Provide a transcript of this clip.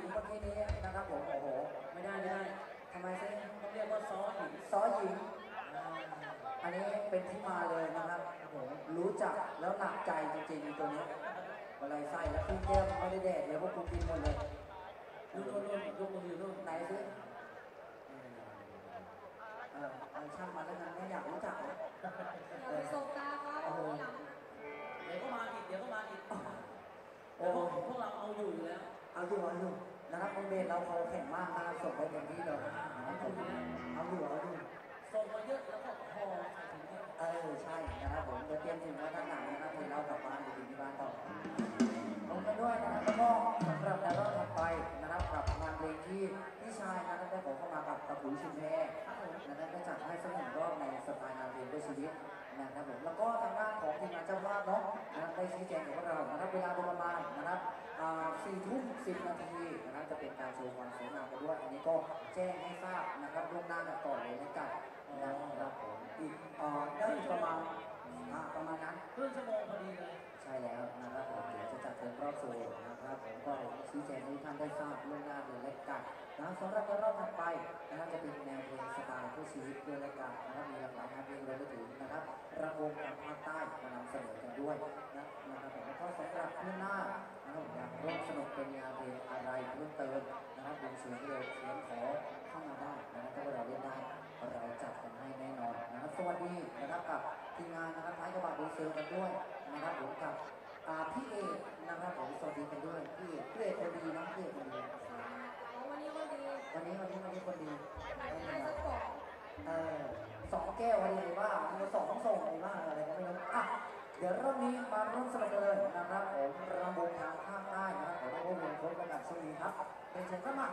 ญิงประเภทนี้นะครับผม โอ้โห ไม่ได้ไม่ได้ทำไมซิต้องเรียกว่าซ้อหญิงซ้อหญิงอันนี้เป็นที่มาเลยนะครับผมรู้จักแล้วหนักใจจริงๆตัวนี้อะไรใส่แล้วคุณแก้มไม่ได้แดดแล้วพวกคุณกินหมดเลยดูดูดูยกมืออรุ่ดูไหนซิเออเอช่างมาแล้วกันไม่อยากรู้จักแล้อยาไสบตาเขาหลัง เดี๋ยวก็มาอีก เดี๋ยวก็มาอีกโอ้โห พวกเราเอาอยู่แล้ว เอาอยู่เอาอยู่นะครับโรงเรียนเราเขาแข่งมากนะครับส่งไปเต็มที่เลยนะครับผมเอาอยู่เอาอยู่ส่งมาเยอะแล้วก็พอใส่ถุงเออใช่นะครับผมจะเตรียมถึงไว้ด้านหลังนะครับเดี๋ยวเรากลับบ้านไปกินที่บ้านต่อลงกันด้วยนะครับแล้วก็สำหรับในรอบถัดไปนะครับกับงานเพลงที่พี่ชายนะครับได้ขอเข้ามากับตะปุยชิมแพรนะครับผมนะครับได้จัดให้สักหนึ่งรอบในสไตล์งานเพลงด้วยชีวิต นะครับผมแล้วก็ทางด้านของทีมงานเจ้าภาพเนาะนะครับได้ชี้แจงกับพวกเรานะครับเวลาโดยประมาณนะครับอ่าสี่ทุ่มสิบนาทีนะครับจะเป็นการโชว์ความสวยงามกันด้วยอันนี้ก็แจ้งให้ทราบนะครับล่วงหน้ากันก่อนเลยนะครับนะครับผมอีกเอ่อได้อีกประมาณอ่าประมาณนั้นครึ่งชั่วโมงพอดีเลยใช่แล้วนะครับผมเดี๋ยวจะจัดเป็นรอบโซนนะครับผมก็ชี้แจงให้ท่านได้ทราบล่วงหน้าเลยและกันนะครับ สำหรับรอบถัดไปนะครับจะเป็นแนวเพลงสไตล์เพื่อชีวิตด้วยละกันนะครับมีหลากหลายงานเพลงรวมไปถึงนะครับระวงกับภาคใต้มานำเสนอกันด้วยนะนะครับผมแล้วก็สำหรับเพื่อนหน้านะครับอยากร่วมสนุกเป็นงานเพลงอะไรเพิ่มเติมนะครับวงเสียงเร็วเสียงขอเข้ามาได้นะครับถ้าเราเล่นได้เราจัดกันให้แน่นอนนะครับสวัสดีนะครับกับทีมงานนะครับท้ายกระบะดูเซลกันด้วยนะครับผมกับพี่เอนะครับผมสวัสดีกันด้วยพี่เอกพี่เอกคนดีนะพี่เอกคนดี วันนี้วันนี้วันนี้คนดีสองเออสองแก้วอะไรบ้างมีสองส่งอะไรบ้างอะไรก็ไม่รู้อะเดี๋ยวรอบนี้มาร่วมสนุกกันเลยนะครับผมรำวงทางภาคใต้นะครับผมรับวงเงินครบประดับสวงนี้ครับเป็นเชิญเข้ามา